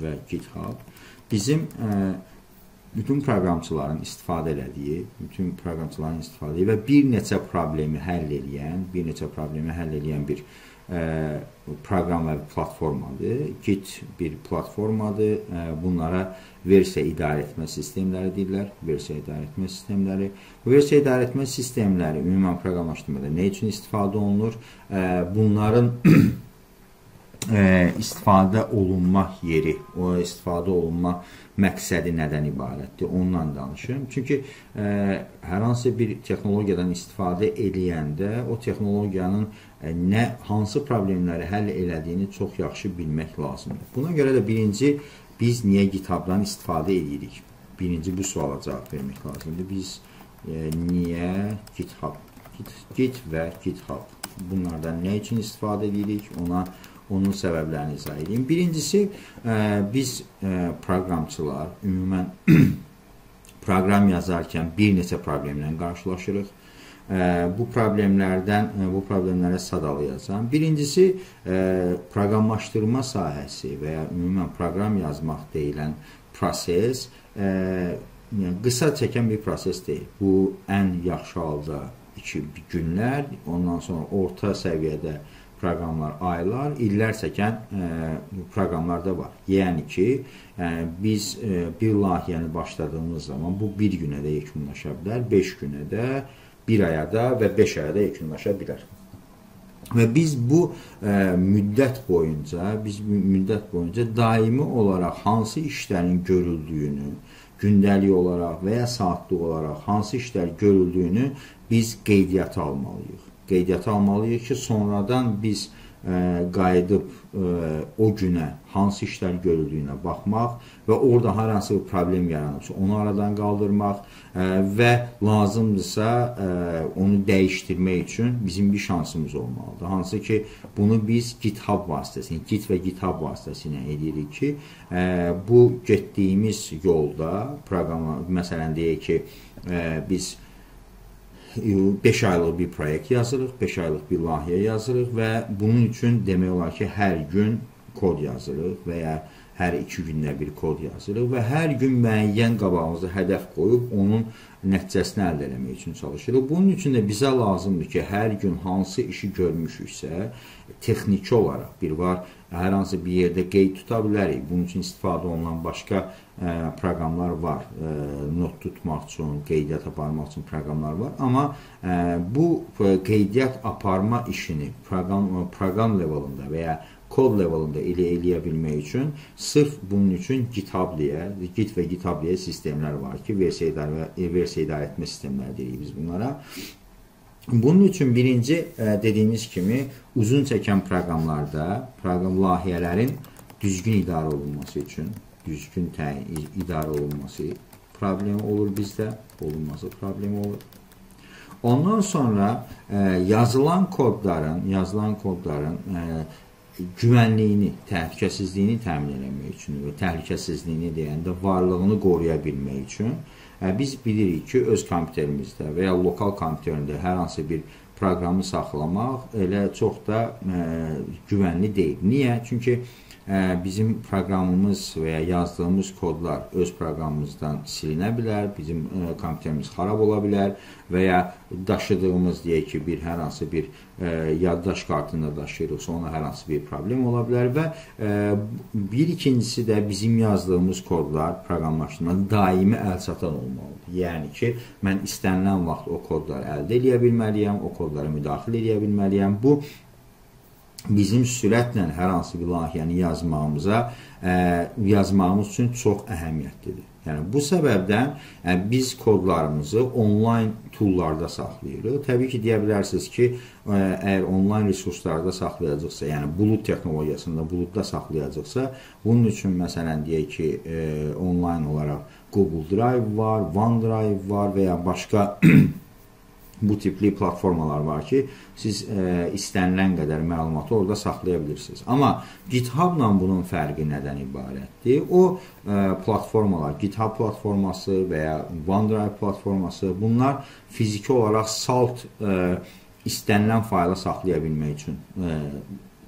və GitHub bizim ə, bütün proqramçıların istifadə elədiyi, bütün proqramçıların istifadə etdiyi və bir neçə problemi həll edən, bir neçə problemi həll edən bir ə, proqram və platformadır. Git bir platformadır. Ə, bunlara versiya idarə etmə sistemləri deyirlər. Versiya idarə etmə sistemləri. Bu versiya idarə etmə sistemləri ümumən proqramlaşdırmada nə üçün istifadə olunur? Ə, bunların istifadə olunma yeri, o istifadə olunma məqsədi nədən ibarətdir? Ondan danışım. Çünki ə, hər hansı bir texnologiyadan istifadə edəndə o texnologiyanın ə, nə hansı problemləri həll elədiyini çox yaxşı bilmək lazımdır. Buna görə də birinci biz niyə GitHub-dan istifadə edirik? Birinci bu suala cavab vermək lazımdır. Biz ə, niyə GitHub, Git, Git və GitHub bunlardan nə üçün istifadə edirik? Ona onun səbəblərini izah edeyim. Birincisi, ə, biz ə, proqramçılar ümumən proqram yazarkən bir neçə problemlə qarşılaşırıq. Ə, bu problemlərdən bu problemlərə sadalayacağam. Birincisi, proqramlaşdırma sahəsi və ya ümumən proqram yazmaq deyilən proses yəni qısa çəkən bir proses deyil. Bu ən yaxşı halda 2 günlər, ondan sonra orta səviyyədə proqramlar aylar, illər çəkən e, proqramlar da var. Yəni ki, e, biz e, bir layihəni başladığımız zaman bu 1 günə də yekunlaşa bilər, 5 günə də, 1 aya da və 5 aya da yekunlaşa bilər. Və biz bu ə, müddət boyunca, biz müddət boyunca daimi olaraq hansı işlərin görüldüyünü, gündəlik olaraq və ya saatlıq olaraq hansı işlər görüldüyünü biz qeydiyyata almalıyıq qeydiyyata almalıyıq ki, sonradan biz ə, e, qayıdıb ə, e, o günə hansı işlər görüldüyünə baxmaq və orada hər hansı bir problem yaranıbsa onu aradan qaldırmaq ə, e, və lazımdırsa ə, onu dəyişdirmək üçün bizim bir şansımız olmalıdır. Hansı ki, bunu biz GitHub vasitəsilə, Git və GitHub vasitəsilə edirik ki, ə, bu getdiyimiz yolda proqrama, məsələn deyək ki, ə, biz 5 aylıq bir proyekt yazırıq, 5 aylıq bir layihə yazırıq və bunun üçün demək olar ki, hər gün kod yazırıq və ya hər iki gündə bir kod yazırıq və hər gün müəyyən qabağımıza hədəf qoyub onun nəticəsini əldə etmək üçün çalışırıq. Bunun üçün də bizə lazımdır ki, hər gün hansı işi görmüşüksə, texniki olaraq bir var, hər hansı bir yerdə qeyd tuta bilərik. Bunun üçün istifadə olunan başqa ə, proqramlar var. Ə, not tutmaq üçün, qeydiyyat aparmaq üçün proqramlar var. Amma ə, bu qeydiyyat aparma işini proqram proqram levelində və ya kod levelında elə eləyə bilmək üçün sırf bunun üçün GitHub-liyə, Git və GitHub-liyə sistemlər var ki, versiya idarə, versiya idarə etmə sistemləri deyirik biz bunlara. Bunun üçün birinci ə, dediyimiz kimi uzun çəkən proqramlarda proqram layihələrin düzgün idarə olunması üçün, düzgün təyin idarə olunması problemi olur bizdə, olunması problemi olur. Ondan sonra ə, yazılan kodların, yazılan kodların ə, güvənliyini, təhlükəsizliyini təmin etmək üçün və təhlükəsizliyini deyəndə varlığını qoruya bilmək üçün ə, biz bilirik ki, öz kompüterimizdə və ya lokal kompüterində hər hansı bir proqramı saxlamaq elə çox da ə, güvənli deyil. Niyə? Çünki bizim proqramımız və ya yazdığımız kodlar öz proqramımızdan silinə bilər, bizim kompüterimiz xarab ola bilər və ya daşıdığımız deyək ki, bir hər hansı bir ə, yaddaş kartında daşıyırıqsa ona hər hansı bir problem ola bilər və ə, bir ikincisi də bizim yazdığımız kodlar proqramlaşdırmada daimi əlçatan olmalıdır. Yəni ki, mən istənilən vaxt o kodları əldə edə bilməliyəm, o kodlara müdaxilə edə bilməliyəm. Bu bizim sürətlə hər hansı bir layihəni yazmağımıza ə, yazmağımız üçün çox əhəmiyyətlidir. Yəni bu səbəbdən ə, biz kodlarımızı onlayn toollarda saxlayırıq. Təbii ki, deyə bilərsiniz ki, əgər onlayn resurslarda saxlayacaqsa, yəni bulud texnologiyasında buludda saxlayacaqsa, bunun üçün məsələn deyək ki, ə, onlayn olaraq Google Drive var, OneDrive var və ya başqa bu tipli platformalar var ki, siz e, istənilən qədər məlumatı orada saxlaya bilirsiniz. Amma GitHub-la bunun fərqi nədən ibarətdir? O e, platformalar, GitHub platforması və ya OneDrive platforması, bunlar fiziki olaraq salt e, istənilən faylı saxlaya bilmək üçün e,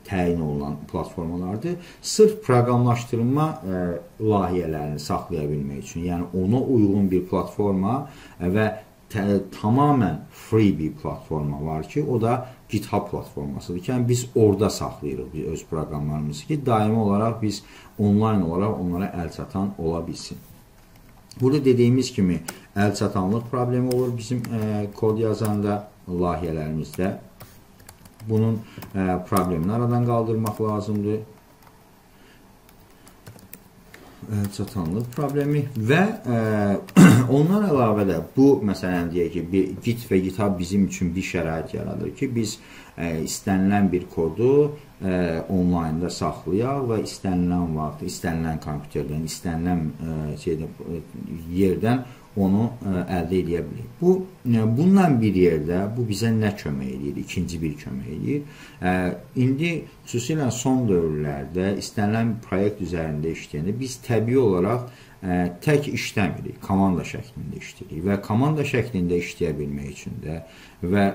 təyin olunan platformalardır. Sırf proqramlaşdırma ə, layihələrini saxlaya bilmək üçün, yəni ona uyğun bir platforma və tə, tamamən free bir platforma var ki, o da GitHub platformasıdır ki, yəni biz orada saxlayırıq biz öz proqramlarımızı ki, daimi olaraq biz onlayn olaraq onlara əl çatan ola bilsin. Burada dediyimiz kimi əl çatanlıq problemi olur bizim ə, kod yazanda, layihələrimizdə. Bunun ə, problemini aradan qaldırmaq lazımdır. Çatanlıq problemi və ə, ondan əlavə də bu məsələn deyək ki, bir Git və GitHub bizim üçün bir şərait yaradır ki, biz ə, istənilən bir kodu ə, onlaynda saxlayaq və istənilən vaxt, istənilən kompüterdən, istənilən ə, şeydə yerdən onu e, əldə edə bilərik. Bu e, bununla bir yerdə bu bizə nə kömək edir? İkinci bir kömək. Ə, e, indi xüsusilə son dövrlərdə istənilən proyekt üzərində işləyəndə biz təbii olaraq ə, tək işləmirik, komanda şəklində işləyirik və komanda şəklində işləyə bilmək üçün də və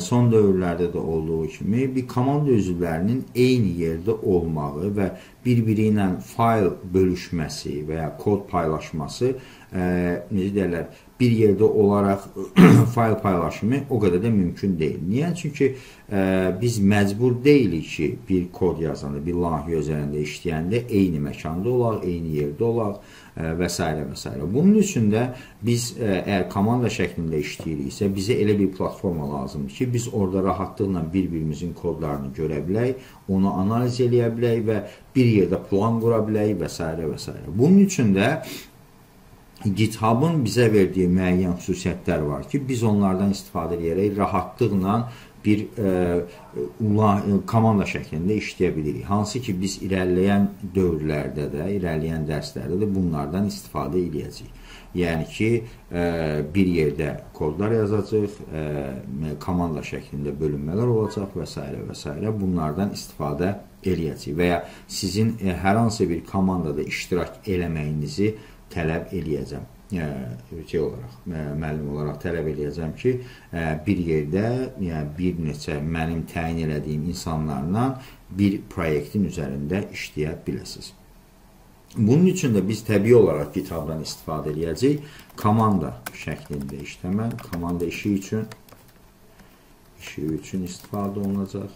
son dövrlərdə də olduğu kimi bir komanda üzvlərinin eyni yerdə olmağı və bir-biri ilə fayl bölüşməsi və ya kod paylaşması ə, necə deyirlər, bir yerdə olaraq fayl paylaşımı o qədər də mümkün deyil. Niyə? Çünki ə, biz məcbur deyilik ki, bir kod yazanda, bir layihə üzərində işləyəndə eyni məkanda olaq, eyni yerdə olaq və s. və s. Bunun üçün də biz əgər komanda şəklində işləyiriksə, bizə elə bir platforma lazımdır ki, biz orada rahatlıqla bir-birimizin kodlarını görə bilək, onu analiz eləyə bilək və bir yerdə plan qura bilək və s. və s. Bunun üçün də GitHub-ın bizə verdiyi müəyyən xüsusiyyətlər var ki, biz onlardan istifadə edərək rahatlıqla bir e, e, komanda şəklində işləyə bilirik. Hansı ki, biz irəliləyən dövrlərdə də, irəliləyən dərslərdə də bunlardan istifadə edəcəyik. Yəni ki, e, bir yerdə kodlar yazacaq, ə, komanda şəklində bölünmələr olacaq və s. və s. bunlardan istifadə eləyəcəyik və ya sizin ə, hər hansı bir komandada iştirak eləməyinizi tələb eləyəcəm şey olaraq, müəllim olaraq tələb eləyəcəm ki, bir yerdə, yəni bir neçə mənim təyin elədiyim insanlarla bir proyektin üzərində işləyə biləsiniz. Bunun üçün də biz təbii olaraq GitHub-dan istifadə edəcəyik. Komanda şəklində işləmə, komanda işi üçün işi üçün istifadə olunacaq.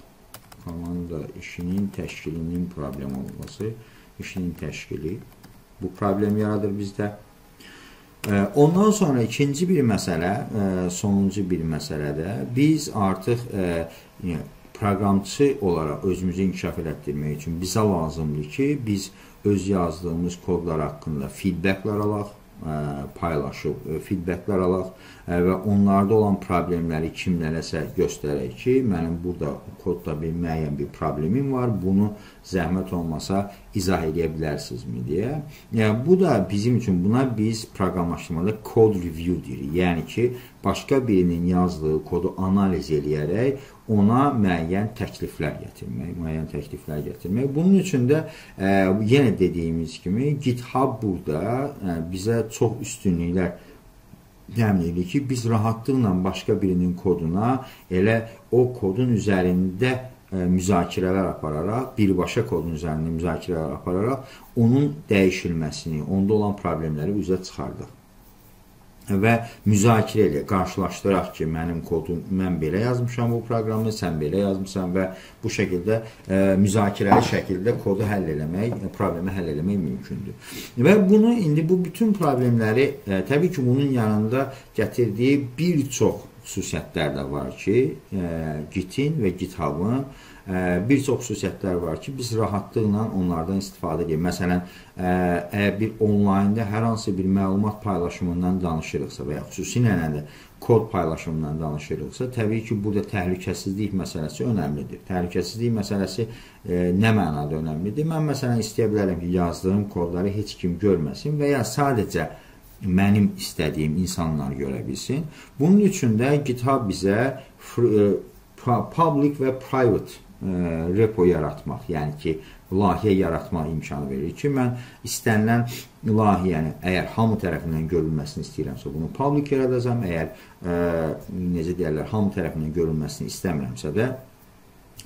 Komanda işinin təşkilinin problem olması, işinin təşkili bu problem yaradır bizdə. Ondan sonra ikinci bir məsələ, sonuncu bir məsələdə biz artıq proqramçı olaraq özümüzü inkişaf elətdirmək üçün bizə lazımdır ki, biz öz yazdığımız kodlar haqqında feedbacklar alaq, paylaşıb feedbacklər alaq və onlarda olan problemləri kimlərəsə göstərək ki, mənim burada kodda bir müəyyən bir problemim var, bunu zəhmət olmasa izah edə bilərsinizmi deyə. Yəni bu da bizim üçün buna biz proqramlaşdırmada code review deyirik. Yəni ki, başqa birinin yazdığı kodu analiz eləyərək ona müəyyən təkliflər gətirmək, müəyyən təkliflər gətirmək. Bunun üçün də ə, yenə dediyimiz kimi GitHub burada ə, bizə çox üstünlüklər təmin edir ki, biz rahatlıqla başqa birinin koduna elə o kodun üzərində ə, müzakirələr apararaq, birbaşa kodun üzərində müzakirələr apararaq onun dəyişilməsini, onda olan problemləri üzə çıxardıq və müzakirə elə, qarşılaşdıraq ki, mənim kodum, mən belə yazmışam bu proqramı, sən belə yazmışsan və bu şəkildə ə, e, müzakirəli şəkildə kodu həll eləmək, e, problemi həll eləmək mümkündür. Və bunu indi bu bütün problemləri ə, e, təbii ki, bunun yanında gətirdiyi bir çox xüsusiyyətlər də var ki, Git-in və GitHub-ın bir çox xüsusiyyətlər var ki, biz rahatlıqla onlardan istifadə edirik. Məsələn, əgər bir onlaynda hər hansı bir məlumat paylaşımından danışırıqsa və ya xüsusilə də kod paylaşımından danışırıqsa, təbii ki, burada təhlükəsizlik məsələsi önəmlidir. Təhlükəsizlik məsələsi e, nə mənada önəmlidir? Mən məsələn istəyə bilərəm ki, yazdığım kodları heç kim görməsin və ya sadəcə mənim istədiyim insanlar görə bilsin. Bunun üçün də GitHub bizə free, public və private repo yaratmaq, yəni ki, layihə yaratmaq imkanı verir ki, mən istənilən layihəni əgər hamı tərəfindən görülməsini istəyirəmsə, bunu public yaradacam, əgər ə, necə deyirlər, hamı tərəfindən görülməsini istəmirəmsə də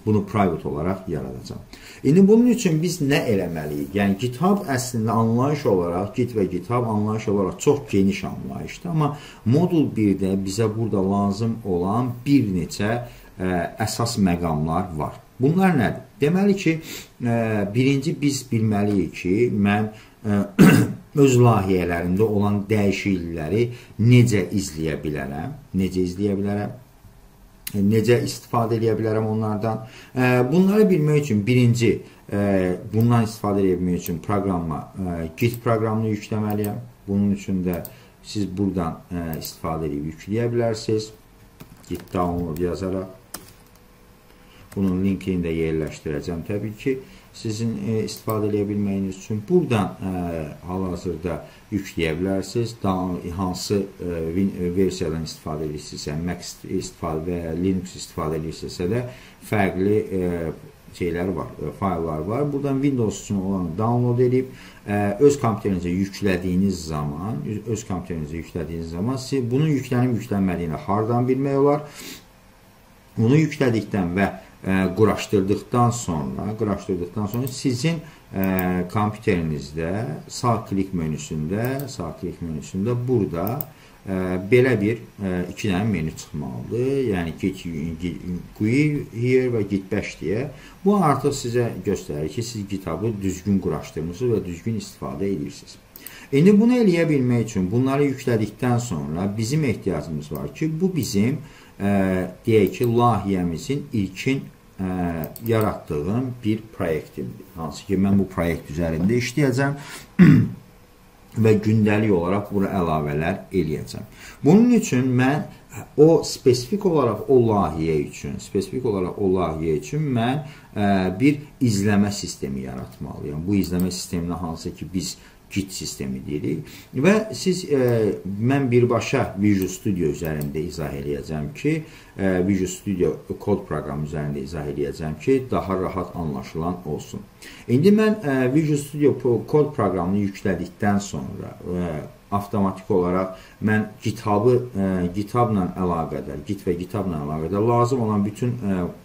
bunu private olaraq yaradacam. İndi bunun üçün biz nə eləməliyik? Yəni GitHub əslində anlayış olaraq, Git və GitHub anlayış olaraq çox geniş anlayışdır, amma modul 1-də bizə burada lazım olan bir neçə ə, əsas məqamlar var. Bunlar nədir? Deməli ki, e, birinci biz bilməliyik ki, mən e, öz layihələrində olan dəyişiklikləri necə izləyə bilərəm? Necə izləyə bilərəm? necə istifadə edə bilərəm onlardan. Bunları bilmək üçün birinci bundan istifadə edə üçün proqramma Git proqramını yükləməliyəm. Bunun üçün də siz buradan istifadə edib yükləyə bilərsiniz. Git download yazaraq. Bunun linkini də yerləşdirəcəm təbii ki sizin e, istifadə edə bilməyiniz üçün buradan e, hal-hazırda yükləyə bilərsiniz. Hansı e, versiyadan istifadə edirsinizsə, Mac istifadə və ya Linux istifadə edirsinizsə də fərqli şeylər var, fayllar var. Buradan Windows üçün olanı download edib öz kompüterinizə yüklədiyiniz zaman, öz kompüterinizə yüklədiyiniz zaman siz bunun yüklənib yüklənmədiyini hardan bilmək olar? Bunu yüklədikdən və quraşdırdıqdan sonra, quraşdırdıqdan sonra sizin ə, kompüterinizdə sağ klik menüsündə, sağ klik menüsündə burada ə, belə bir ə, iki dənə menü çıxmalıdır. Yəni git GUI here və git 5 deyə. Bu artıq sizə göstərir ki, siz kitabı düzgün quraşdırmısınız və düzgün istifadə edirsiniz. İndi bunu eləyə bilmək üçün bunları yüklədikdən sonra bizim ehtiyacımız var ki, bu bizim ə, deyək ki, layihəmizin ilkin ə, yaratdığım bir proyektimdir. Hansı ki, mən bu proyekt üzərində işləyəcəm və gündəlik olaraq buna əlavələr eləyəcəm. Bunun üçün mən o spesifik olaraq o layihə üçün, spesifik olaraq o layihə üçün mən ə, bir izləmə sistemi yaratmalıyam. Bu izləmə sisteminə hansı ki, biz Git sistemi deyirik. Və siz e, mən birbaşa Visual Studio üzərində izah eləyəcəm ki, e, Visual Studio kod proqramı üzərində izah eləyəcəm ki, daha rahat anlaşılan olsun. İndi mən e, Visual Studio kod proqramını yüklədikdən sonra e, avtomatik olaraq mən GitHub-ı e, GitHub-la əlaqədar, Git və GitHub-la əlaqədar lazım olan bütün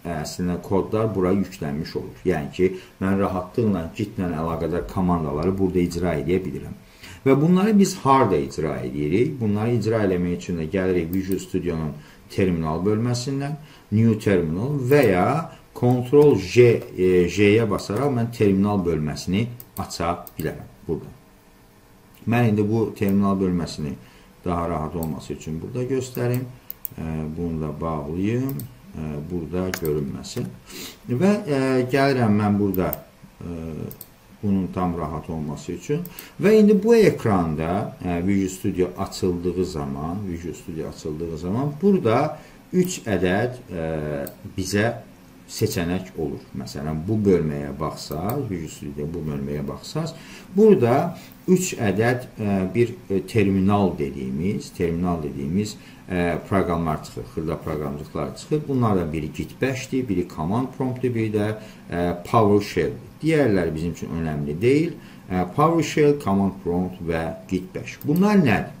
əslində kodlar bura yüklənmiş olur. Yəni ki, mən rahatlıqla Git-lə əlaqədar komandaları burada icra edə bilirəm. Və bunları biz harda icra edirik? Bunları icra eləmək üçün də gəlirik Visual Studio-nun terminal bölməsindən, New Terminal və ya Ctrl J, e, J-yə basaraq mən terminal bölməsini aça bilərəm burada. Mən indi bu terminal bölməsini daha rahat olması üçün burada göstərim. Bunu da bağlayım. Burada görünməsin. Və gəlirəm mən burada bunun tam rahat olması üçün. Və indi bu ekranda Visual Studio açıldığı zaman, Visual Studio açıldığı zaman burada 3 ədəd bizə seçənək olur. Məsələn, bu bölməyə baxsaz, Visual Studio bu bölməyə baxsaz, burada 3 ədəd ə, bir ə, terminal dediyimiz, terminal dediyimiz ə, proqramlar çıxır, xırda proqramcıqlar çıxır. Bunlardan biri Git 5-dir, biri command prompt-dir, biri də ə, PowerShell-dir. Digərləri bizim üçün önəmli deyil. PowerShell, command prompt və Git 5. Bunlar nədir?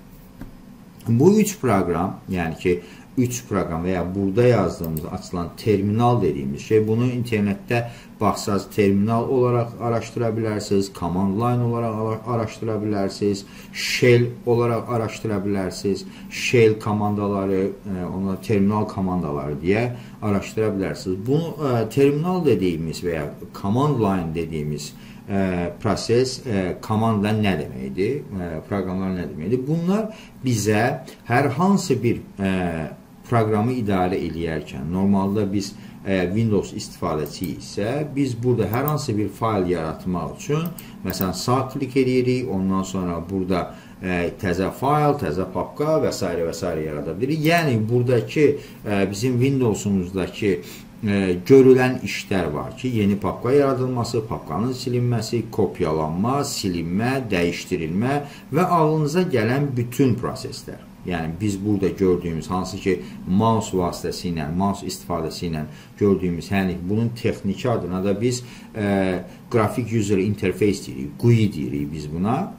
Bu üç proqram, yəni ki, 3 proqram və ya burada yazdığımız açılan terminal dediyimiz şey bunu internetdə baxsaz terminal olaraq araşdıra bilərsiniz, command line olaraq araşdıra bilərsiniz, shell olaraq araşdıra bilərsiniz, shell komandaları, e, ona terminal komandaları deyə araşdıra bilərsiniz. Bunu e, terminal dediyimiz və ya command line dediyimiz ə, proses, ə, komanda nə deməkdir, ə, proqramlar nə deməkdir? Bunlar bizə hər hansı bir ə, proqramı idarə eləyərkən, normalda biz ə, Windows istifadəçi isə biz burada hər hansı bir fayl yaratmaq üçün, məsələn, sağ klik edirik, ondan sonra burada ə, təzə fayl, təzə papka və s. və s. yarada bilirik. Yəni, buradakı ə, bizim Windows-umuzdakı e, görülən işlər var ki, yeni papqa yaradılması, papqanın silinməsi, kopyalanma, silinmə, dəyişdirilmə və ağlınıza gələn bütün proseslər. Yəni biz burada gördüyümüz hansı ki mouse vasitəsilə, mouse istifadəsi ilə gördüyümüz, yəni bunun texniki adına da biz e, grafik user interface deyirik, GUI deyirik biz buna.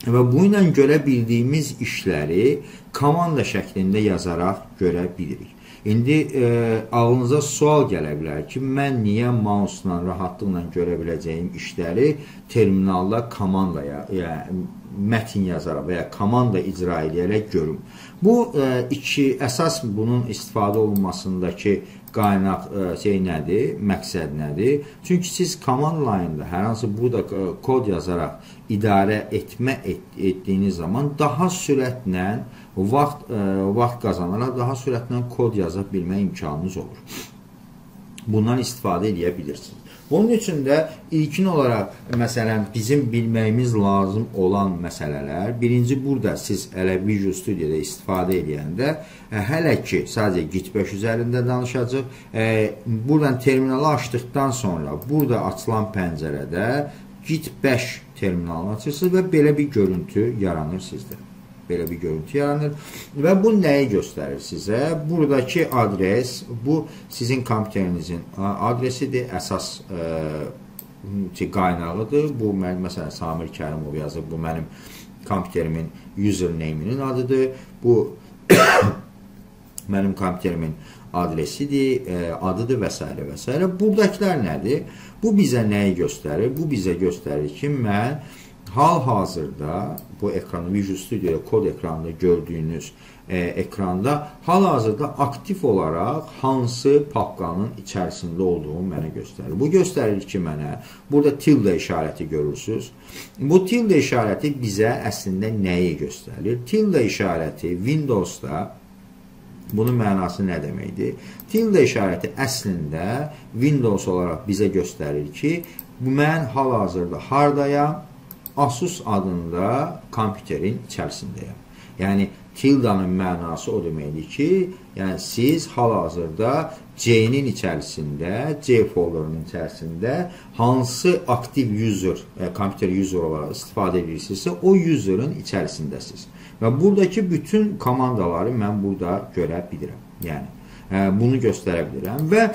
Və bu ilə görə bildiyimiz işləri komanda şəklində yazaraq görə bilirik. İndi e, ağlınıza sual gələ bilər ki, mən niyə mouse-la rahatlıqla görə biləcəyim işləri terminalda komandaya, yəni mətin yazaraq və ya komanda icra edərək görüm. Bu e, iki əsas bunun istifadə olunmasındakı qaynaq e, şey nədir, məqsəd nədir? Çünki siz command line-da hər hansı burada e, kod yazaraq idarə etmə et, etdiyiniz zaman daha sürətlə vaxt e, vaxt qazanaraq daha sürətlə kod yaza bilmə imkanınız olur. Bundan istifadə edə bilirsiniz. Bunun üçün də ilkin olaraq məsələn bizim bilməyimiz lazım olan məsələlər, birinci burada siz elə Visual Studio-da istifadə edəndə ə, hələ ki sadəcə Git 5 üzərində danışacağıq. Ə, buradan terminalı açdıqdan sonra burada açılan pəncərədə Git 5 terminalını açırsınız və belə bir görüntü yaranır sizdə belə bir görüntü yaranır. Və bu nəyi göstərir sizə? Buradakı adres, bu sizin kompüterinizin adresidir, əsas ə, qaynağıdır. Bu mən məsələn Samir Kərimov yazıb, bu mənim kompüterimin username-inin adıdır. Bu mənim kompüterimin adresidir, ə, adıdır və s. və s. Buradakılar nədir? Bu bizə nəyi göstərir? Bu bizə göstərir ki, mən hal-hazırda bu ekranı Visual Studio kod ekranında gördüyünüz e, ekranda hal-hazırda aktiv olaraq hansı papkanın içərisində olduğunu mənə göstərir. Bu göstərir ki, mənə burada tilde işarəti görürsünüz. Bu tilde işarəti bizə əslində nəyi göstərir? Tilde işarəti Windows-da Bunun mənası nə deməkdir? Tilde işarəti əslində Windows olaraq bizə göstərir ki, mən hal-hazırda hardayam, Asus adında kompüterin içərisindəyəm. Yəni tildanın mənası o deməkdir ki, yəni siz hal-hazırda C-nin içərisində, C folderının içərisində hansı aktiv user, e, kompüter user olaraq istifadə edirsinizsə, o userın içərisindəsiniz. Və buradakı bütün komandaları mən burada görə bilirəm. Yəni e, bunu göstərə bilirəm və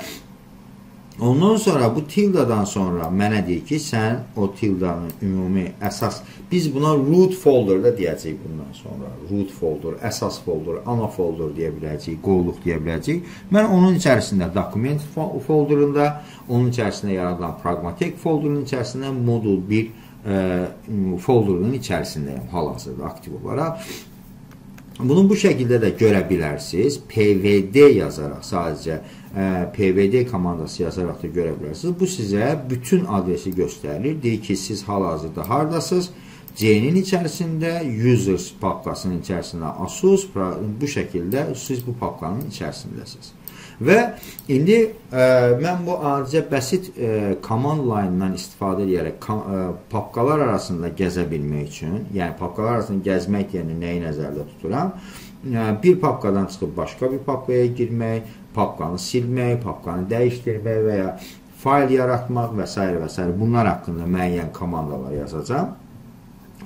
Ondan sonra bu tildadan sonra mənə deyir ki, sən o tildanın ümumi əsas, biz buna root folder-da deyəcəyik bundan sonra. Root folder, əsas folder, ana folder deyə biləcəyik, qovluq deyə biləcəyik. Mən onun içərisində dokument folderında, onun içərisində yaradılan pragmatik folderın içərisində modul 1 ə, folderının içərisindəyəm hal-hazırda aktiv olaraq. Bunu bu şəkildə də görə bilərsiniz. PVD yazaraq sadəcə ə, e, PVD komandası yazaraq da görə bilərsiniz. Bu sizə bütün adresi göstərir. Deyir ki, siz hal-hazırda hardasınız? C-nin içərisində, users papkasının içərisində Asus, bu şəkildə siz bu papkanın içərisindəsiniz. Və indi ə, e, mən bu adicə bəsit ə, e, command line-dan istifadə edərək ə, e, papkalar arasında gəzə bilmək üçün, yəni papkalar arasında gəzmək yəni nəyi nəzərdə tuturam? Bir papkadan çıxıb başqa bir papkaya girmək, papkanı silmək, papkanı dəyişdirmək və ya fayl yaratmaq və s. və s. bunlar haqqında müəyyən komandalar yazacağam.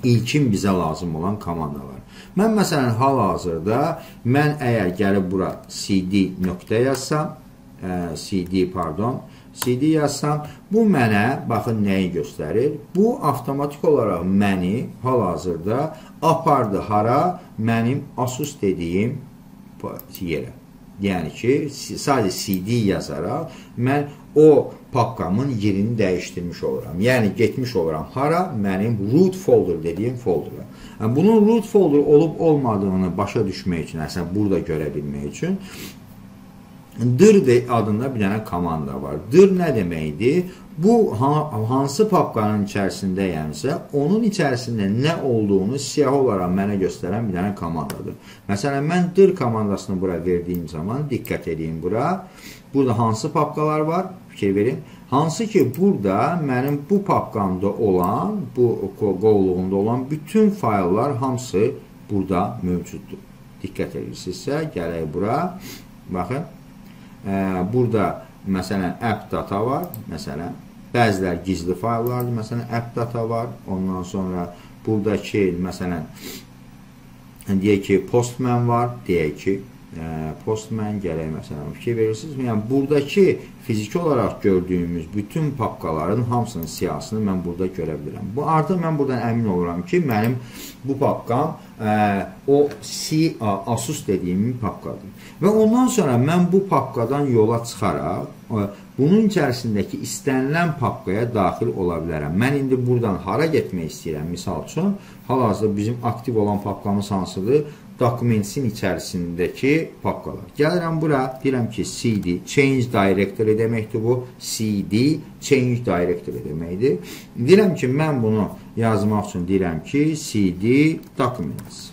İlkin bizə lazım olan komandalar. Mən məsələn hal-hazırda mən əgər gəlib bura CD nöqtə yazsam, ə, CD pardon, CD yazsam, bu mənə baxın nəyi göstərir? Bu avtomatik olaraq məni hal-hazırda apardı hara? Mənim Asus dediyim yerə. Yəni ki, sadəcə CD yazaraq mən o papkamın yerini dəyişdirmiş oluram. Yəni getmiş oluram hara? Mənim root folder dediyim folderə. Yəni, bunun root folder olub olmadığını başa düşmək üçün, əslən burada görə bilmək üçün dir adında bir dənə komanda var. Dir nə deməkdir? Bu hansı papkanın içərisindəyəmsə, onun içərisində nə olduğunu siyah olaraq mənə göstərən bir dənə komandadır. Məsələn, mən dir komandasını bura verdiyim zaman, diqqət edin bura, burada hansı papkalar var? Fikir verin. Hansı ki, burada mənim bu papkamda olan, bu qovluğunda olan bütün fayllar hamısı burada mövcuddur. Diqqət edirsinizsə, gələk bura. Baxın, ə, burada məsələn app data var, məsələn, bəzilər gizli fayllardır, məsələn, app data var, ondan sonra buradakı, məsələn, deyək ki, postman var, deyək ki, Postman gələk məsələn fikir verirsiniz. Yəni buradakı fiziki olaraq gördüyümüz bütün papkaların hamısının siyahısını mən burada görə bilirəm. Bu artıq mən buradan əmin oluram ki, mənim bu papkam ə, o C Asus dediyim papkadır. Və ondan sonra mən bu papkadan yola çıxaraq ə, bunun içərisindəki istənilən papkaya daxil ola bilərəm. Mən indi buradan hara getmək istəyirəm? Misal üçün, hal-hazırda bizim aktiv olan papkamız hansıdır? Dokumentin içərisindəki papkalar. Gəlirəm bura, deyirəm ki, CD, change directory deməkdir bu. CD, change directory deməkdir. Deyirəm ki, mən bunu yazmaq üçün deyirəm ki, CD documents.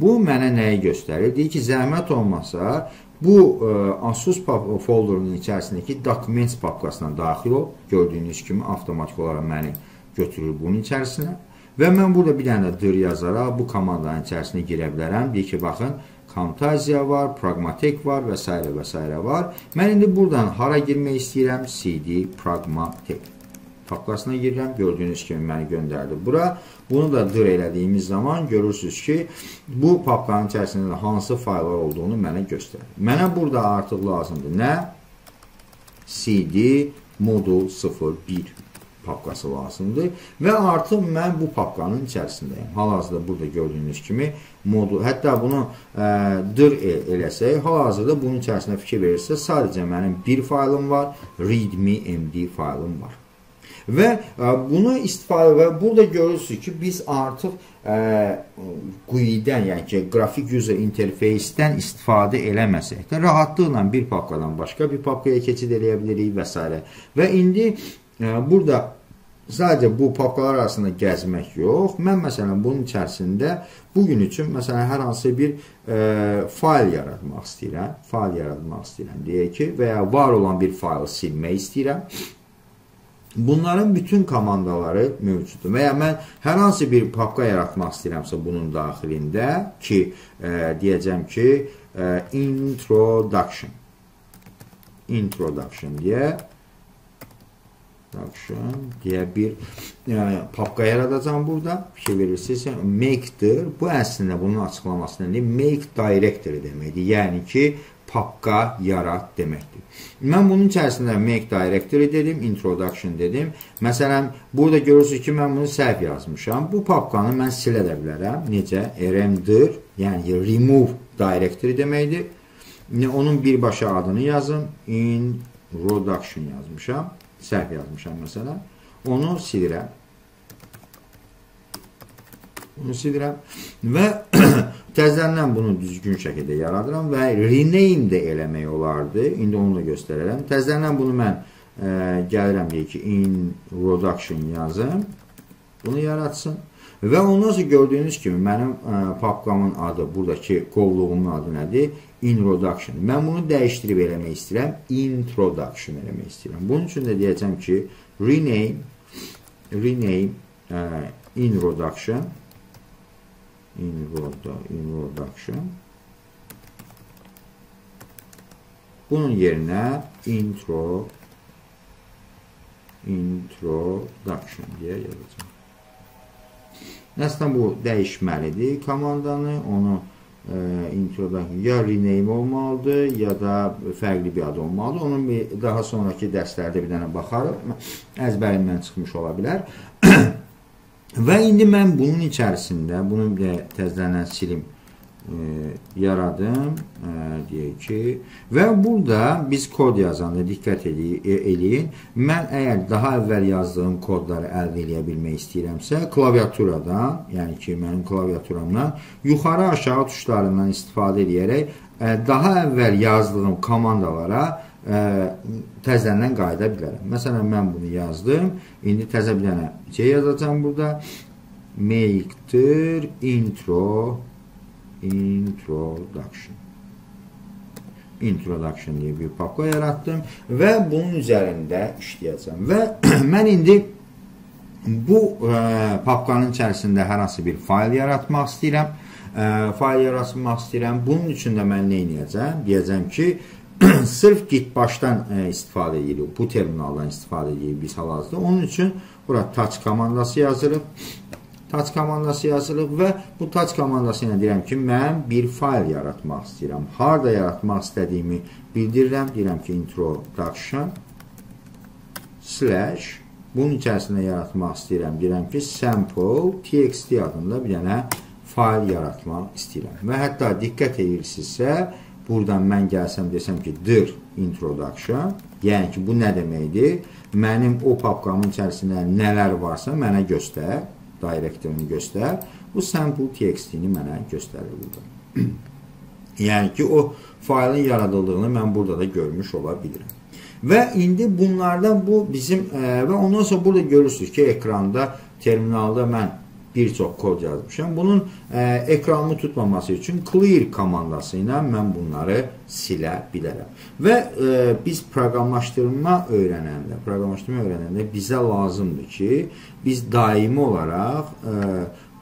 Bu mənə nəyi göstərir? Deyir ki, zəhmət olmasa, bu ə, e, Asus folderunun içərisindəki documents papkasına daxil ol. Gördüyünüz kimi, avtomatik olaraq məni götürür bunun içərisinə. Və mən burada bir dənə dir yazaraq bu komandanın içərisinə girə bilərəm. Deyir ki, baxın, Camtasia var, Pragmatic var və s. və s. var. Mən indi buradan hara girmək istəyirəm? CD Pragmatic. Papkasına girirəm. Gördüyünüz kimi məni göndərdi bura. Bunu da dir elədiyimiz zaman görürsünüz ki, bu papkanın içərisində hansı fayllar olduğunu mənə göstərir. Mənə burada artıq lazımdır. Nə? CD modul 01 papkası lazımdır və artıq mən bu papkanın içərisindəyim. Hal-hazırda burada gördüyünüz kimi modul, hətta bunu ə, dir eləsək, hal-hazırda bunun içərisində fikir verirsə, sadəcə mənim bir faylım var, readme md faylım var. Və ə, bunu istifadə və burada görürsünüz ki, biz artıq GUI-dən, yəni ki, qrafik user interface-dən istifadə eləməsək də rahatlıqla bir papkadan başqa bir papkaya keçid eləyə bilirik və s. Və indi Burada sadəcə bu papkalar arasında gəzmək yox. Mən məsələn bunun içərisində bugün üçün məsələn hər hansı bir e, fayl yaratmaq istəyirəm. Fayl yaratmaq istəyirəm deyək ki, və ya var olan bir faylı silmək istəyirəm. Bunların bütün komandaları mövcuddur. Və ya mən hər hansı bir papka yaratmaq istəyirəmsə bunun daxilində ki, e, deyəcəm ki, e, introduction introduction deyə Action deyə bir yəni, papka yaradacam burada. Fikir verirsiniz. Make-dir. Bu əslində bunun açıqlaması nədir? Make directory deməkdir. Yəni ki, papka yarat deməkdir. Mən bunun içərisində make directory dedim, introduction dedim. Məsələn, burada görürsünüz ki, mən bunu səhv yazmışam. Bu papkanı mən silə də bilərəm. Necə? rm-dir, yəni remove directory deməkdir. Onun birbaşa adını yazım. Introduction yazmışam səhv yazmışam məsələn. Onu silirəm. Bunu silirəm və təzədən bunu düzgün şəkildə yaradıram və rename də eləmək olardı. İndi onu da göstərərəm. Təzədən bunu mən ə, e, gəlirəm deyək ki, introduction yazım. Bunu yaratsın. Və ondan sonra gördüyünüz kimi mənim ə, e, papkamın adı, buradakı qovluğumun adı nədir? İntroduction. Mən bunu dəyişdirib eləmək istəyirəm. Introduction eləmək istəyirəm. Bunun üçün də deyəcəm ki, rename rename uh, introduction introduction bunun yerinə intro introduction deyə yazacağım. Əslində bu dəyişməlidir komandanı, onu introdan ya rename olmalıdır, ya da fərqli bir ad olmalıdır. Onun bir, daha sonraki dərslərdə bir dənə baxarıq. Əzbərimdən çıxmış ola bilər. Və indi mən bunun içərisində, bunu bir də təzədən silim e, yaradım, e, deyək ki, və burada biz kod yazanda diqqət e, eləyin. Mən əgər daha əvvəl yazdığım kodları əldə edə bilmək istəyirəmsə, klaviaturadan, yəni ki, mənim klaviaturamdan yuxarı aşağı tuşlarından istifadə edərək e, daha əvvəl yazdığım komandalara ə, təzədən qayıda bilərəm. Məsələn, mən bunu yazdım. İndi təzə bir dənə şey yazacağam burada. Make-dir intro introduction. Introduction deyə bir papka yaratdım və bunun üzərində işləyəcəm. Və mən indi bu ə, e, papkanın içərisində hər hansı bir fayl yaratmaq istəyirəm. Ə, e, fayl yaratmaq istəyirəm. Bunun üçün də mən nə edəcəm? Deyəcəm ki, sırf git başdan ə, e, istifadə edirik. Bu terminaldan istifadə edirik biz hal-hazırda. Onun üçün bura touch komandası yazırıq. Touch komandası yazılıb və bu touch komandası ilə deyirəm ki, mən bir fayl yaratmaq istəyirəm. Harda yaratmaq istədiyimi bildirirəm. Deyirəm ki, introduction slash bunun içərisində yaratmaq istəyirəm. Deyirəm ki, sample txt adında bir dənə fayl yaratmaq istəyirəm. Və hətta diqqət edirsinizsə, buradan mən gəlsəm desəm ki, dir introduction, yəni ki, bu nə deməkdir? Mənim o papkamın içərisində nələr varsa mənə göstər direktorunu göstər. Bu sample txt-ni mənə göstərir burada. yəni ki, o faylın yaradıldığını mən burada da görmüş ola bilirəm. Və indi bunlardan bu bizim e, və ondan sonra burada görürsünüz ki, ekranda terminalda mən bir çox kod yazmışam. Bunun ə, e, ekranımı tutmaması üçün clear komandası ilə mən bunları silə bilərəm. Və ə, e, biz proqramlaşdırma öyrənəndə, proqramlaşdırma öyrənəndə bizə lazımdır ki, biz daimi olaraq ə,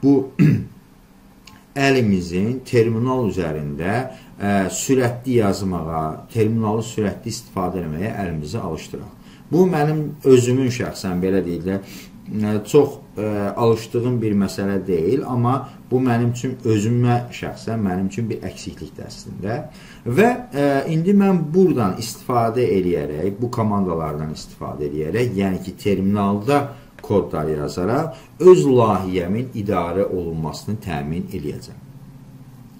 bu əlimizin terminal üzərində ə, sürətli yazmağa, terminalı sürətli istifadə etməyə əlimizi alışdıraq. Bu mənim özümün şəxsən belə deyil də çox ə, alışdığım bir məsələ deyil, amma bu mənim üçün özümə şəxsən mənim üçün bir əksiklikdir əslində. Və ə, indi mən buradan istifadə eləyərək, bu komandalardan istifadə eləyərək, yəni ki, terminalda kodlar yazaraq öz layihəmin idarə olunmasını təmin eləyəcəm.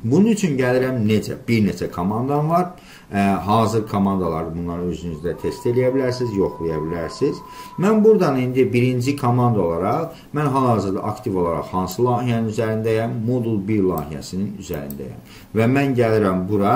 Bunun üçün gəlirəm necə? Bir neçə komandam var. Ə, hazır komandaları bunları özünüzdə test eləyə bilərsiniz, yoxlaya bilərsiniz. Mən buradan indi birinci komanda olaraq, mən hal-hazırda aktiv olaraq hansı layihənin üzərindəyəm? Modul 1 layihəsinin üzərindəyəm. Və mən gəlirəm bura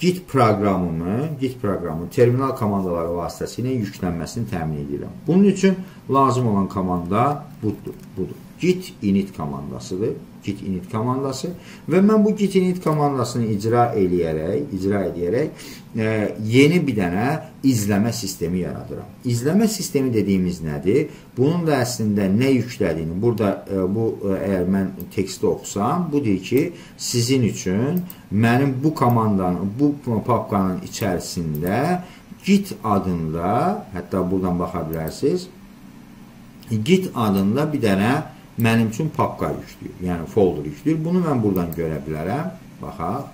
Git proqramımı, Git proqramı terminal komandaları vasitəsilə yüklənməsini təmin edirəm. Bunun üçün lazım olan komanda budur. budur. Git init komandasıdır git init komandası və mən bu git init komandasını icra eləyərək, icra edərək e, yeni bir dənə izləmə sistemi yaradıram. İzləmə sistemi dediyimiz nədir? Bunun da əslində nə yüklədiyini, burada e, bu e, əgər mən teksti oxusam, bu deyir ki, sizin üçün mənim bu komandanın, bu papkanın içərisində git adında, hətta buradan baxa bilərsiniz, git adında bir dənə mənim üçün papka yükləyir, yəni folder yükləyir. Bunu mən buradan görə bilərəm. Baxaq.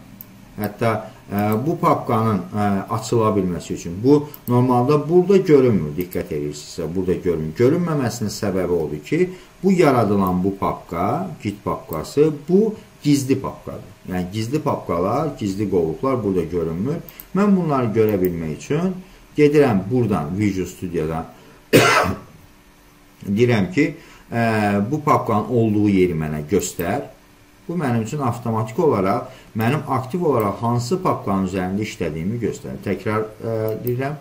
Hətta ə, e, bu papkanın ə, e, açıla bilməsi üçün bu normalda burada görünmür. Diqqət edirsinizsə, burada görünmür. Görünməməsinin səbəbi odur ki, bu yaradılan bu papka, git papkası, bu gizli papkadır. Yəni gizli papkalar, gizli qovluqlar burada görünmür. Mən bunları görə bilmək üçün gedirəm buradan Visual Studio'dan deyirəm ki, bu papkanın olduğu yeri mənə göstər. Bu mənim üçün avtomatik olaraq mənim aktiv olaraq hansı papkanın üzərində işlədiyimi göstərir. Təkrar ə, deyirəm.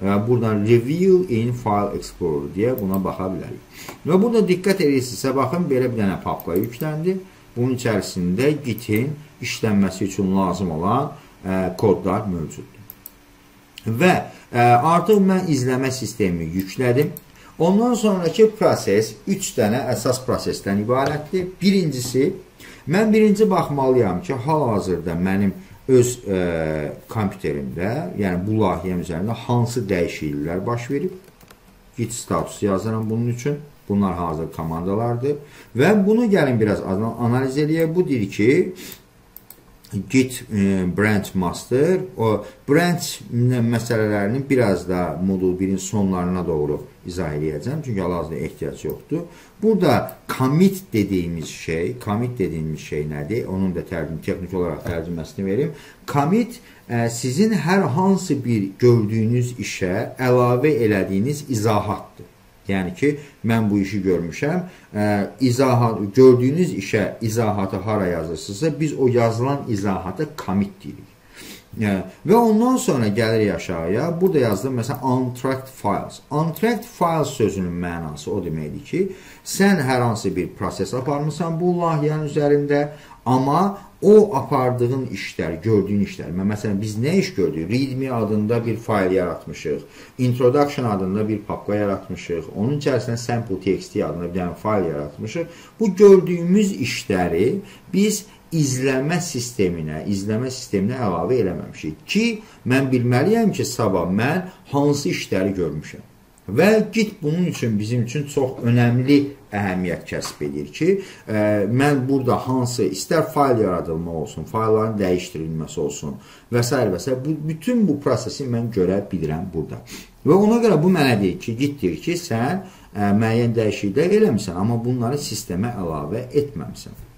Və buradan Reveal in File Explorer deyə buna baxa bilərik. Və burada diqqət edirsinizsə, baxın, belə bir dənə papka yükləndi. Bunun içərisində Git-in işlənməsi üçün lazım olan ə, kodlar mövcuddur. Və ə, artıq mən izləmə sistemi yüklədim. Ondan sonraki proses 3 dənə əsas prosesdən ibarətdir. Birincisi, mən birinci baxmalıyam ki, hal-hazırda mənim öz e, kompüterimdə, yəni bu layihəm üzərində hansı dəyişikliklər baş verib. Git status yazıram bunun üçün. Bunlar hazır komandalardır. Və bunu gəlin biraz analiz eləyək. Bu deyir ki, Git e, branch master o branch məsələlərini biraz da modul 1-in sonlarına doğru izah edəcəm. Çünki hal-hazırda ehtiyac yoxdur. Burada commit dediyimiz şey, commit dediyimiz şey nədir? Onun da tərcüm, texniki olaraq tərcüməsini verim. Commit ə, e, sizin hər hansı bir gördüyünüz işə əlavə elədiyiniz izahatdır. Yəni ki, mən bu işi görmüşəm. Ə, izahat gördüyünüz işə izahatı hara yazırsınızsa, biz o yazılan izahata commit deyirik. Ə, və ondan sonra gəlirik aşağıya. Burada yazdım məsələn untracked files. Untracked files sözünün mənası o deməkdir ki, sən hər hansı bir proses aparmısan bu layihənin üzərində, amma o apardığın işlər, gördüyün işlər. Məsələn, biz nə iş gördük? Readme adında bir fayl yaratmışıq. Introduction adında bir papka yaratmışıq. Onun içərisində sample txt adında bir dənə fayl yaratmışıq. Bu gördüyümüz işləri biz izləmə sisteminə, izləmə sisteminə əlavə eləməmişik ki, mən bilməliyəm ki, sabah mən hansı işləri görmüşəm. Və git bunun üçün bizim üçün çox önəmli əhəmiyyət kəsb edir ki, ə, e, mən burada hansı istər fayl yaradılma olsun, faylların dəyişdirilməsi olsun və s. və s. bu bütün bu prosesi mən görə bilirəm burada. Və ona görə bu mənə deyir ki, git deyir ki, sən ə, e, müəyyən dəyişikliklər eləmisən, amma bunları sistemə əlavə etməmisən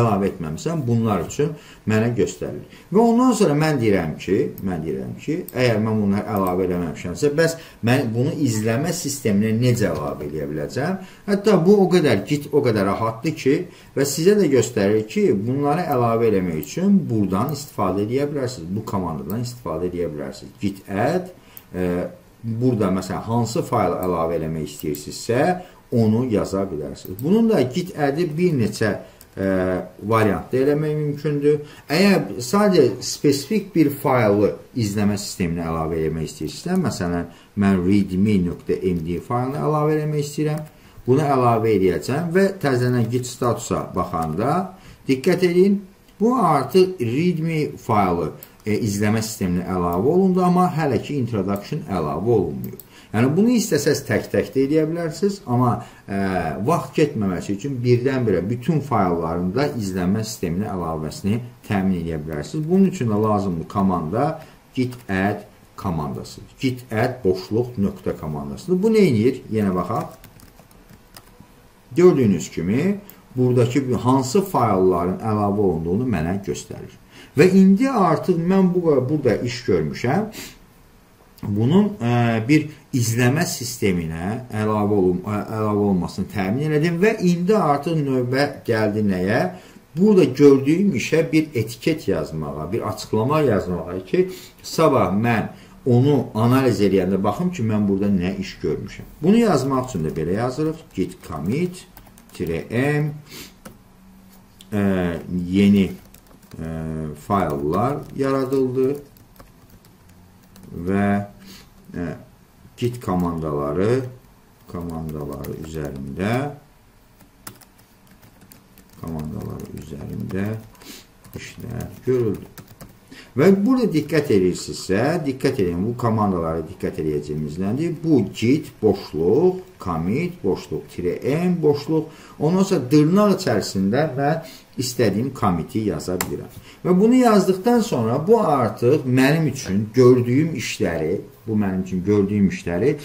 əlavə etməmisən, bunlar üçün mənə göstərilir. Və ondan sonra mən deyirəm ki, mən deyirəm ki, əgər mən bunları əlavə eləməmişəmsə, bəs mən bunu izləmə sisteminə necə əlavə edə biləcəm? Hətta bu o qədər git o qədər rahatdır ki, və sizə də göstərir ki, bunları əlavə eləmək üçün buradan istifadə edə bilərsiniz. Bu komandadan istifadə edə bilərsiniz. Git add e, burada məsələn hansı faylı əlavə eləmək istəyirsinizsə, onu yaza bilərsiniz. Bunun da git add-i bir neçə variantda eləmək mümkündür. Əgər sadəcə spesifik bir faylı izləmə sisteminə əlavə etmək istəyirsinizsə, məsələn, mən readme.md faylını əlavə etmək istəyirəm. Bunu əlavə edəcəm və təzədən git statusa baxanda diqqət edin, bu artıq readme faylı e, izləmə sisteminə əlavə olundu, amma hələ ki introduction əlavə olunmuyor. Yəni bunu istəsəz tək-tək də edə bilərsiniz, amma ə, e, vaxt getməməsi üçün birdən-birə bütün fayllarında izlənmə sisteminə əlavəsini təmin edə bilərsiniz. Bunun üçün də lazımdır komanda git add komandasıdır. Git add boşluq nöqtə komandasıdır. Bu nə edir? Yenə baxaq. Gördüyünüz kimi buradakı hansı faylların əlavə olunduğunu mənə göstərir. Və indi artıq mən bu burada iş görmüşəm bunun ə, e, bir izləmə sisteminə əlavə, olun, əlavə olmasını təmin elədim və indi artıq növbə gəldi nəyə? Burada gördüyüm işə bir etiket yazmağa, bir açıqlama yazmağa ki, sabah mən onu analiz edəndə baxım ki, mən burada nə iş görmüşəm. Bunu yazmaq üçün də belə yazırıq. Git commit m ə, yeni ə, fayllar yaradıldı və ə, git komandaları komandaları üzərində komandaları üzərində işlər görüldü. Və burada diqqət edirsinizsə, diqqət edin, bu komandalara diqqət edəcəyimizləndir. Bu git boşluq, commit boşluq, -m boşluq. Ondan sonra dırnaq içərisində mən istədiyim commiti yaza bilirəm. Və bunu yazdıqdan sonra bu artıq mənim üçün gördüyüm işləri, bu mənim üçün gördüyüm işləri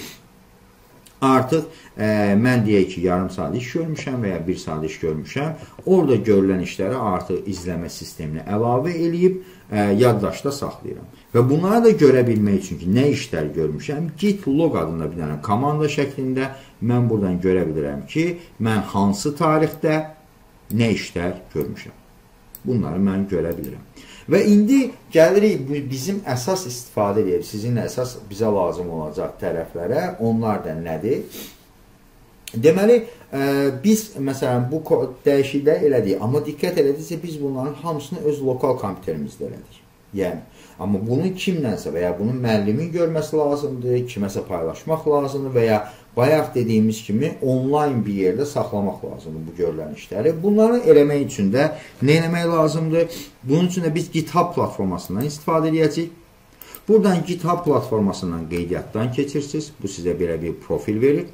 artıq ə, mən deyək ki, yarım saat iş görmüşəm və ya bir saat iş görmüşəm. Orada görülən işləri artıq izləmə sisteminə əlavə eləyib ə, yaddaşda saxlayıram. Və bunları da görə bilmək üçün ki, nə işlər görmüşəm, git log adında bir dənə komanda şəklində mən buradan görə bilirəm ki, mən hansı tarixdə nə işlər görmüşəm. Bunları mən görə bilirəm. Və indi gəlirik bizim əsas istifadə edib, sizin əsas bizə lazım olacaq tərəflərə. Onlar da nədir? Deməli, ə, biz məsələn bu dəyişiklikləri elədik, amma diqqət elədiksə biz bunların hamısını öz lokal kompüterimizdə elədik. Yəni, amma bunu kimlənsə və ya bunun müəllimin görməsi lazımdır, kiməsə paylaşmaq lazımdır və ya bayaq dediyimiz kimi onlayn bir yerdə saxlamaq lazımdır bu görülən işləri. Bunları eləmək üçün də nə eləmək lazımdır? Bunun üçün də biz GitHub platformasından istifadə edəcəyik. Buradan GitHub platformasından qeydiyyatdan keçirsiniz. Bu sizə belə bir profil verir.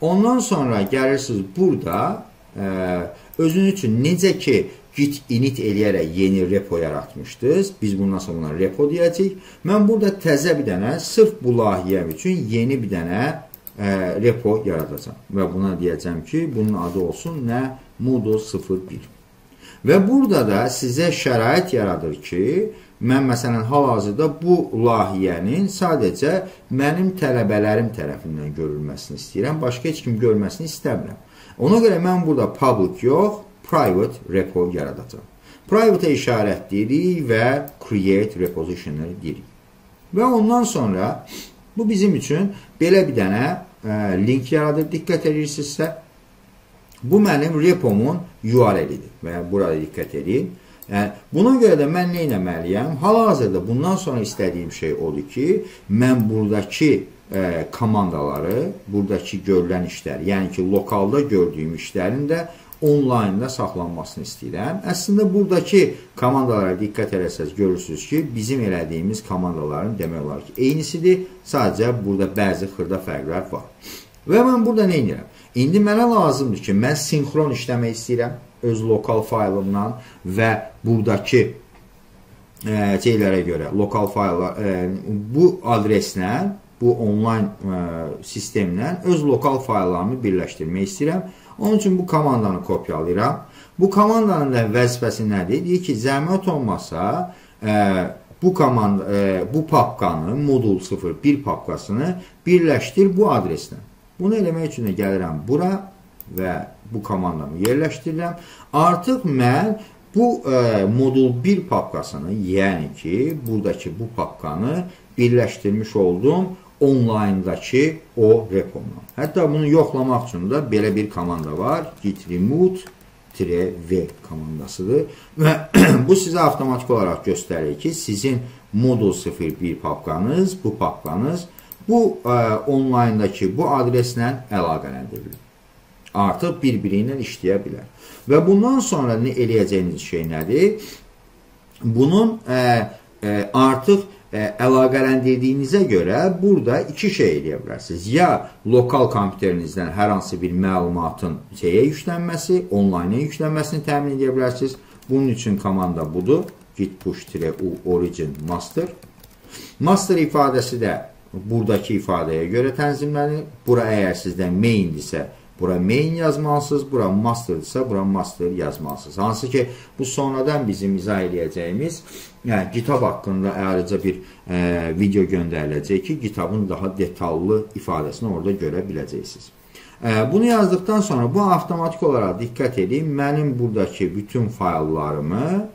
Ondan sonra gəlirsiniz burada ə, özünüz üçün necə ki git init eləyərək yeni repo yaratmışdınız. Biz bundan sonra buna repo deyəcəyik. Mən burada təzə bir dənə sırf bu layihəm üçün yeni bir dənə ə, repo yaradacam. Və buna deyəcəm ki, bunun adı olsun nə? Modo 01. Və burada da sizə şərait yaradır ki, mən məsələn hal-hazırda bu layihənin sadəcə mənim tələbələrim tərəfindən görülməsini istəyirəm. Başqa heç kim görməsini istəmirəm. Ona görə mən burada public yox, private repo yaradacam. Private-ə işarət deyirik və create repositioner deyirik. Və ondan sonra bu bizim üçün belə bir dənə link yaradır. Diqqət edirsinizsə, bu mənim repomun URL-idir və burada diqqət edin. Yəni, buna görə də mən nə etməliyəm? Hal-hazırda bundan sonra istədiyim şey odur ki, mən buradakı ə, komandaları, buradakı görülən işlər, yəni ki, lokalda gördüyüm işlərin də onlaynda saxlanmasını istəyirəm. Əslində buradakı komandalara diqqət eləsəz görürsüz ki, bizim elədiyimiz komandaların demək olar ki, eynisidir. Sadəcə burada bəzi xırda fərqlər var. Və mən burada nə edirəm? İndi mənə lazımdır ki, mən sinxron işləmək istəyirəm öz lokal faylımdan və buradakı e, şeylərə görə, lokal fayla e, bu adreslə, bu onlayn e, sistemlə öz lokal fayllarımı birləşdirmək istəyirəm. Onun üçün bu komandanı kopyalayıram. Bu komandanın da vəzifəsi nədir? Deyir ki, zəhmət olmasa e, bu komanda e, bu papkanı, modul 01 papkasını birləşdir bu adreslə. Bunu eləmək üçün də gəlirəm bura və bu komandanı yerləşdirirəm. Artıq mən bu e, modul 1 papkasını, yəni ki, buradakı bu papkanı birləşdirmiş oldum onlayndakı o repomla. Hətta bunu yoxlamaq üçün də belə bir komanda var. git remove v komandasıdır və bu sizə avtomatik olaraq göstərir ki, sizin modul 01 papkanız, bu papkanız bu ə, e, onlayndakı bu adreslə əlaqələndirilir. Artıq bir-biri ilə işləyə bilər. Və bundan sonra nə eləyəcəyiniz şey nədir? Bunun ə, ə, artıq ə, əlaqələndirdiyinizə görə burada iki şey eləyə bilərsiniz. Ya lokal kompüterinizdən hər hansı bir məlumatın şeyə yüklənməsi, onlayna yüklənməsini təmin edə bilərsiniz. Bunun üçün komanda budur. git push-u origin master. Master ifadəsi də buradakı ifadəyə görə tənzimlənir. Bura əgər sizdən maindirsə, bura main yazmalısınız, bura masterdirsə, bura master yazmalısınız. Hansı ki, bu sonradan bizim izah eləyəcəyimiz, yəni GitHub haqqında ayrıca bir e, video göndəriləcək ki, GitHubın daha detallı ifadəsini orada görə biləcəksiniz. E, bunu yazdıqdan sonra bu avtomatik olaraq diqqət edin, mənim buradakı bütün fayllarımı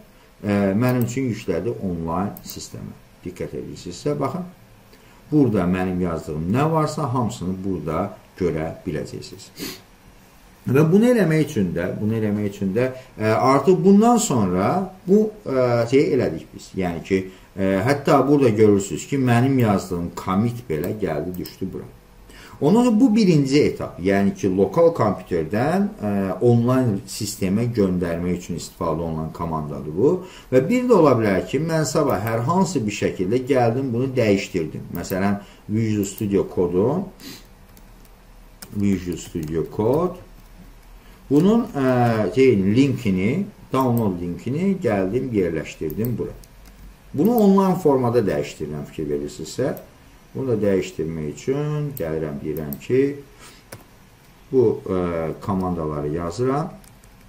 e, mənim üçün yüklədi onlayn sistemə. Diqqət edirsinizsə, baxın. Burada mənim yazdığım nə varsa hamısını burada görə biləcəksiniz. Və bunu eləmək üçün də, bunu eləmək üçün də ə, e, artıq bundan sonra bu ə, e, şeyi elədik biz. Yəni ki, ə, e, hətta burada görürsüz ki, mənim yazdığım commit belə gəldi, düşdü bura. Onun bu birinci etap. Yəni ki, lokal kompüterdən ə, onlayn sistemə göndərmək üçün istifadə olunan komandadır bu. Və bir də ola bilər ki, mən sabah hər hansı bir şəkildə gəldim, bunu dəyişdirdim. Məsələn, Visual Studio kodu Visual Studio Code bunun ə, e, şey, linkini, download linkini gəldim, yerləşdirdim bura. Bunu onlayn formada dəyişdirirəm fikir verirsinizsə. Bunu da dəyişdirmək üçün gəlirəm, deyirəm ki, bu ə, e, komandaları yazıram.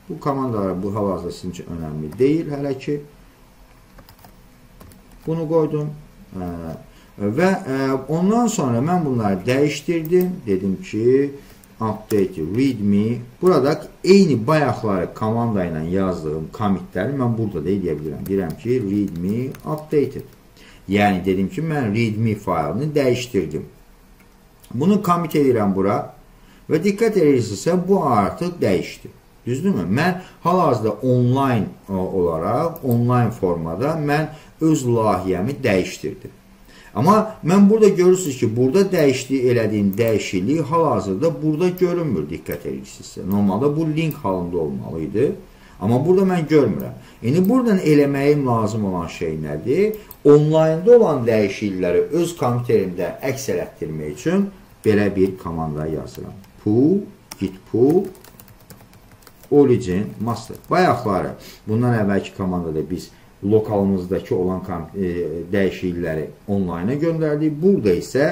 Bu komandalar bu hal-hazırda sizin üçün önəmli deyil hələ ki. Bunu qoydum. Ə, e, və ə, ondan sonra mən bunları dəyişdirdim. Dedim ki, update readme. Burada eyni bayaqları komanda ilə yazdığım commitləri mən burada da edə bilirəm. Deyirəm ki, readme updated. Yəni dedim ki, mən readme faylını dəyişdirdim. Bunu commit edirəm bura və diqqət edirsinizsə, bu artıq dəyişdi. Düzdürmü? Mən hal-hazırda onlayn olaraq, onlayn formada mən öz layihəmi dəyişdirdim. Amma mən burada görürsünüz ki, burada dəyişdiyi elədiyim dəyişiklik hal-hazırda burada görünmür, diqqət edirsinizsə. Normalda bu link halında olmalı idi. Amma burada mən görmürəm. İndi buradan eləməyim lazım olan şey nədir? Onlaynda olan dəyişiklikləri öz kompüterimdə əks elətdirmək üçün belə bir komanda yazıram. Pull, git pull, origin, master. Bayaqları, bundan əvvəlki komandada biz lokalımızdakı olan e, dəyişiklikləri onlayna göndərdik. Burada isə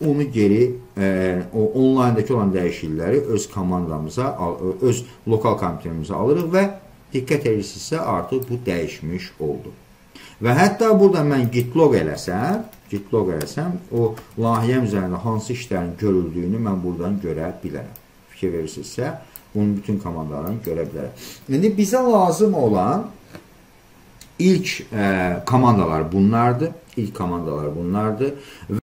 onu geri e, o onlayndakı olan dəyişiklikləri öz komandamıza, öz lokal kompüterimizə alırıq və diqqət edirsinizsə artıq bu dəyişmiş oldu. Və hətta burada mən gitlog eləsəm, gitlog eləsəm, o layihəm üzərində hansı işlərin görüldüyünü mən buradan görə bilərəm. Fikir verirsinizsə, bunun bütün komandalarını görə bilərəm. İndi bizə lazım olan ilk e, komandalar bunlardır. İlk komandalar bunlardır.